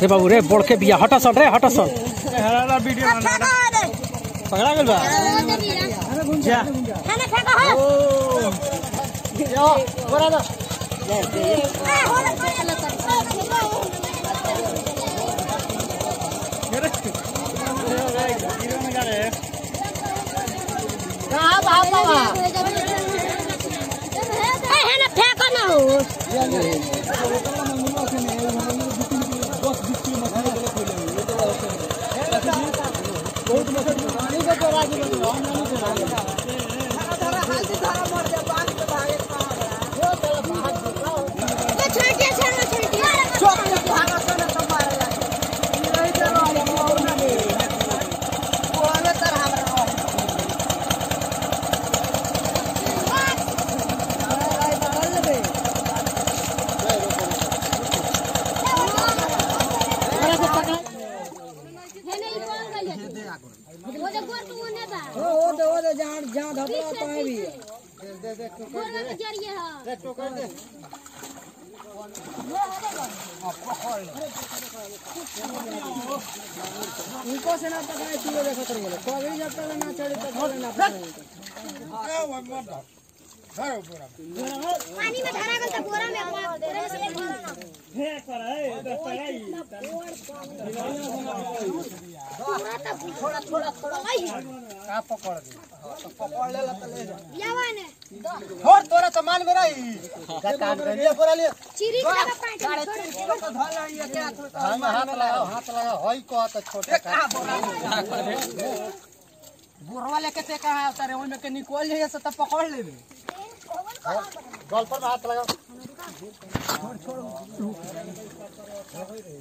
हे बाबू रे बोड़ के बिया हटा सन रे हटा बना पकड़ा गेल बा जा खाना फेंको हो यो बड़ा दो है ना हो ये वो जो गोर को ने बा ओ दे ओ दे जहाँ जहाँ धपला पाए भी गोर में ज़रिए है। उनको से ना पकाए तू देखो तर बोले कोई जब तक ना चढ़े तो बोले ना पकाए पानी में धरा गल त बोरा में बोरा से बोरा ना पूरा त थोड़ा थोड़ा थोड़ा आई का पकड़ दे तो पकड़ ले तो ले जा यावा ने छोड़ तोरा तो मान मेरा ही पूरा ले चिरी का पानी छोड़ तो धर ला क्या हाथ लगाओ हाथ लगाओ होई को तो छोटे का बुरवा लेके ते कहाँ उतारे में के निकल जाए से तब पकड़ लेबे गल पर में हाथ लगाओ धर ओइ जे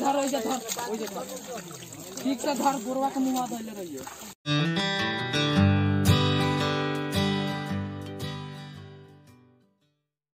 धर ओइ जे धर ठीक से धर बुरवा के मुंह दे ले रहिए